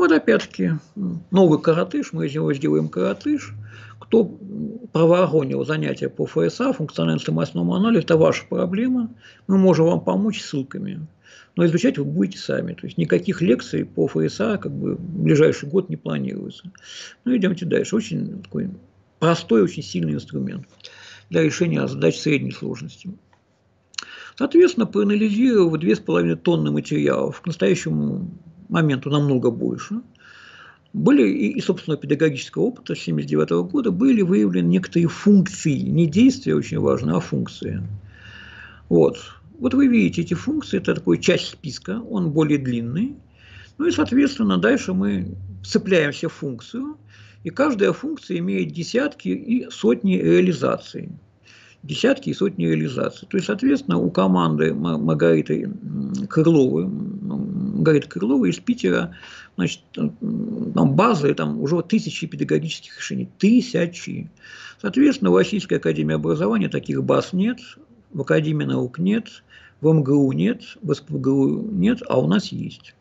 Вот опять-таки новый коротыш, мы из него сделаем коротыш. Кто проворонил занятия по ФСА, функционально-информационному анализу, это ваша проблема. Мы можем вам помочь ссылками. Но изучать вы будете сами. То есть никаких лекций по ФСА как бы, в ближайший год не планируется. Ну, идемте дальше. Очень такой простой, очень сильный инструмент для решения задач средней сложности. Соответственно, проанализировав 2,5 тонны материалов, к настоящему моменту намного больше, были и, и собственно, педагогического опыта 1979 года были выявлены некоторые функции, не действия очень важно, а функции. Вот. Вот вы видите эти функции, это такой часть списка, он более длинный. Ну и, соответственно, дальше мы цепляемся в функцию, и каждая функция имеет десятки и сотни реализаций десятки и сотни реализаций. То есть, соответственно, у команды Маргариты Крыловой, Маргариты Крыловой из Питера, значит, там базы, там уже тысячи педагогических решений, тысячи. Соответственно, в Российской Академии Образования таких баз нет, в Академии наук нет, в МГУ нет, в СПГУ нет, а у нас есть.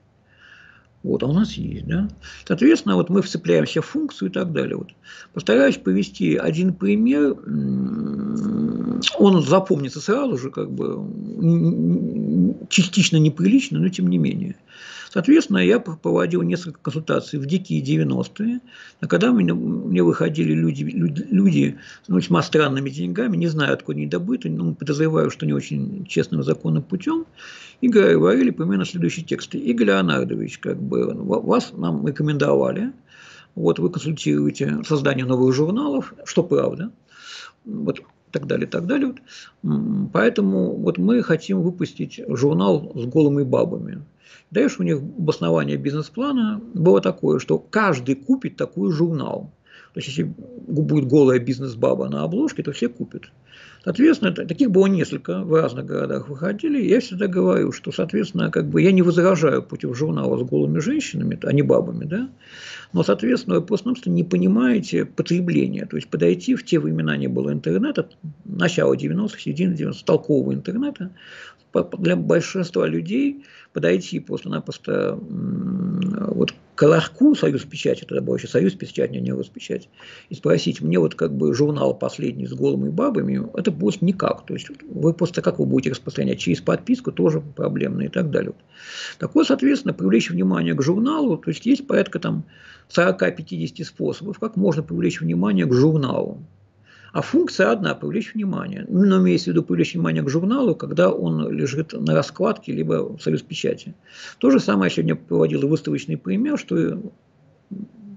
Вот, а у нас есть, да. Соответственно, вот мы вцепляемся в функцию и так далее. Вот. Постараюсь повести один пример. Он запомнится сразу же, как бы частично неприлично, но тем не менее. Соответственно, я проводил несколько консультаций в дикие 90-е, когда мне, мне выходили люди, люди, люди с весьма странными деньгами, не знаю, откуда они добыты, но подозреваю, что не очень честным законным путем, и говорили примерно следующие тексты. Игорь Леонардович, как бы, вас нам рекомендовали, вот вы консультируете создание новых журналов, что правда, вот так далее, так далее. Поэтому вот мы хотим выпустить журнал с голыми бабами. Дальше у них обоснование бизнес-плана было такое, что каждый купит такой журнал. То есть, если будет голая бизнес-баба на обложке, то все купят. Соответственно, таких было несколько в разных городах выходили. Я всегда говорю, что, соответственно, как бы я не возражаю против журнала с голыми женщинами, а не бабами, да. Но, соответственно, вы просто не понимаете потребления. То есть подойти в те времена не было интернета, начало 90-х, середина 90-х, толкового интернета, для большинства людей подойти просто-напросто вот к ларьку Союз печати, тогда был еще Союз печати, не Роспечать, и спросить, мне вот как бы журнал последний с голыми бабами, это будет никак. То есть вы просто как вы будете распространять? Через подписку тоже проблемно и так далее. Так вот, соответственно, привлечь внимание к журналу, то есть есть порядка там 40-50 способов, как можно привлечь внимание к журналу. А функция одна – привлечь внимание. Но имеется в виду привлечь внимание к журналу, когда он лежит на раскладке, либо в союз печати. То же самое я сегодня приводил выставочный пример, что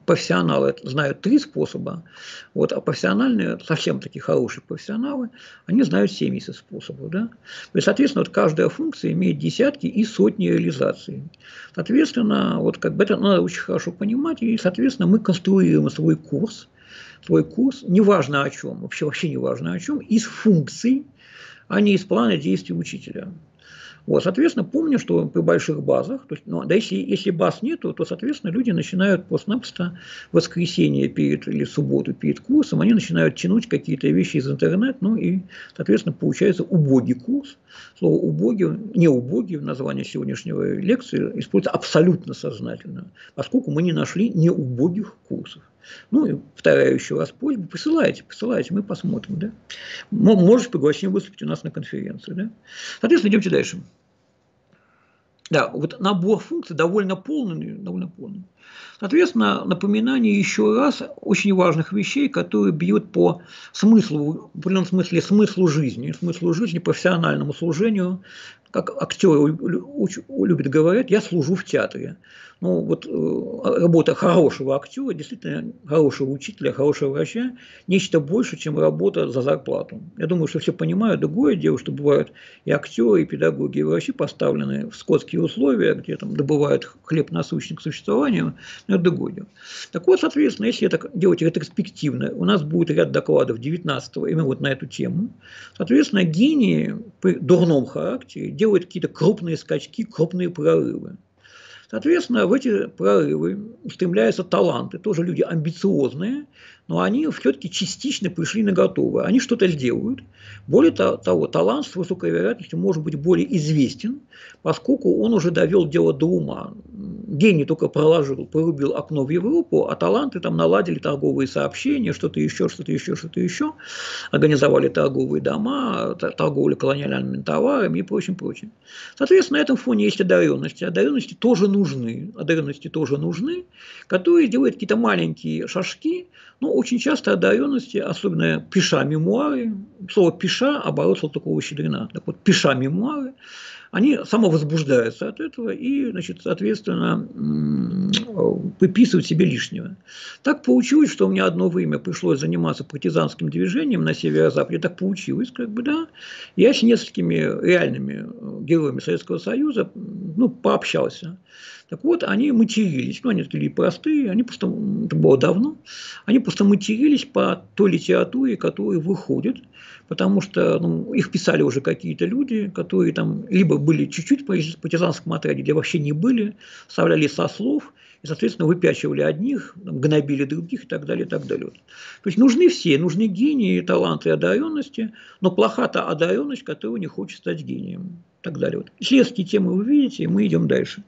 профессионалы знают три способа, вот, а профессиональные, совсем такие хорошие профессионалы, они знают 70 способов. Да? И, соответственно, вот каждая функция имеет десятки и сотни реализаций. Соответственно, вот как бы это надо очень хорошо понимать, и, соответственно, мы конструируем свой курс – свой курс, неважно о чем, вообще вообще неважно о чем, из функций, а не из плана действий учителя. Вот, соответственно, помню, что при больших базах, то есть, ну, да если, если баз нету, то, соответственно, люди начинают просто-напросто воскресенье перед, или субботу перед курсом, они начинают тянуть какие-то вещи из интернета, ну и, соответственно, получается убогий курс. Слово убогий, не убогий в названии сегодняшнего лекции используется абсолютно сознательно, поскольку мы не нашли неубогих курсов. Ну, и повторяю еще раз просьбу, присылайте, присылайте, мы посмотрим, да. Можешь пригласим выступить у нас на конференции, да. Соответственно, идемте дальше. Да, вот набор функций довольно полный, довольно полный. Соответственно, напоминание еще раз очень важных вещей, которые бьют по смыслу, в определенном смысле смыслу жизни, смыслу жизни, профессиональному служению. Как актеры любят говорить, я служу в театре ну, вот э, работа хорошего актера, действительно хорошего учителя, хорошего врача, нечто больше, чем работа за зарплату. Я думаю, что все понимают другое дело, что бывают и актеры, и педагоги, и врачи поставлены в скотские условия, где там добывают хлеб насущный к существованию, но это другое дело. Так вот, соответственно, если это делать ретроспективно, у нас будет ряд докладов 19-го именно вот на эту тему. Соответственно, гении при дурном характере делают какие-то крупные скачки, крупные прорывы. Соответственно, в эти прорывы устремляются таланты, тоже люди амбициозные, но они все-таки частично пришли на готовое. Они что-то сделают. Более того, талант с высокой вероятностью может быть более известен, поскольку он уже довел дело до ума. Гений только проложил, порубил окно в Европу, а таланты там наладили торговые сообщения, что-то еще, что-то еще, что-то еще, организовали торговые дома, торговли колониальными товарами и прочим, прочим. Соответственно, на этом фоне есть одаренности. Одаренности тоже нужны, одаренности тоже нужны, которые делают какие-то маленькие шажки, но очень часто одаренности, особенно пиша мемуары, слово пиша оборот такого щедрена. Так вот, пиша мемуары, они самовозбуждаются от этого и, значит, соответственно, выписывают себе лишнего. Так получилось, что у меня одно время пришлось заниматься партизанским движением на северо-западе. Так получилось, как бы, да. Я с несколькими реальными героями Советского Союза ну, пообщался. Так вот, они матерились, ну, они такие простые, они просто, это было давно, они просто матерились по той литературе, которая выходит, потому что ну, их писали уже какие-то люди, которые там либо были чуть-чуть в партизанском отряде, где вообще не были, вставляли со слов, и, соответственно, выпячивали одних, гнобили других и так далее, и так далее. То есть нужны все, нужны гении, таланты одаренности, но плоха та одаренность, которая не хочет стать гением. И так далее. Вот. Исследовательские темы вы видите, и мы идем дальше.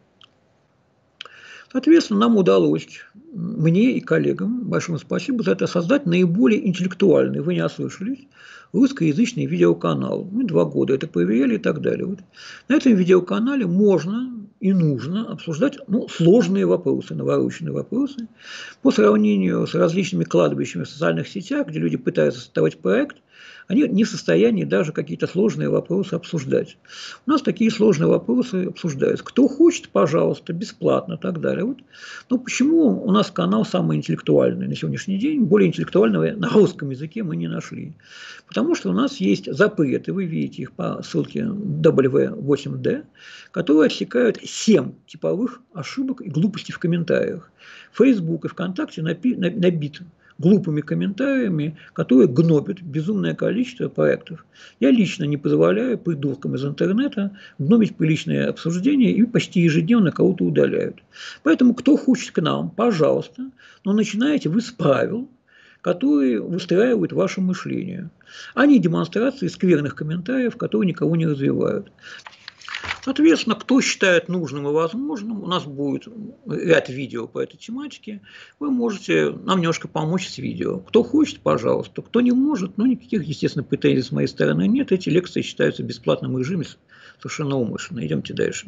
Соответственно, нам удалось, мне и коллегам, большое спасибо за это, создать наиболее интеллектуальный, вы не ослышались, русскоязычный видеоканал. Мы два года это проверяли и так далее. Вот. На этом видеоканале можно и нужно обсуждать ну, сложные вопросы, навороченные вопросы. По сравнению с различными кладбищами в социальных сетях, где люди пытаются создавать проект, они не в состоянии даже какие-то сложные вопросы обсуждать. У нас такие сложные вопросы обсуждаются. Кто хочет, пожалуйста, бесплатно и так далее. Вот. Но почему у нас канал самый интеллектуальный на сегодняшний день? Более интеллектуального на русском языке мы не нашли. Потому что у нас есть запреты, вы видите их по ссылке W8D, которые отсекают 7 типовых ошибок и глупостей в комментариях. Facebook и ВКонтакте набит глупыми комментариями, которые гнобят безумное количество проектов. Я лично не позволяю придуркам из интернета гнобить приличные обсуждения и почти ежедневно кого-то удаляют. Поэтому, кто хочет к нам, пожалуйста, но начинаете вы с правил, которые выстраивают ваше мышление, а не демонстрации скверных комментариев, которые никого не развивают. Соответственно, кто считает нужным и возможным, у нас будет ряд видео по этой тематике. Вы можете нам немножко помочь с видео. Кто хочет, пожалуйста. Кто не может, ну, никаких, естественно, претензий с моей стороны нет. Эти лекции считаются в бесплатном режиме совершенно умышленно. Идемте дальше.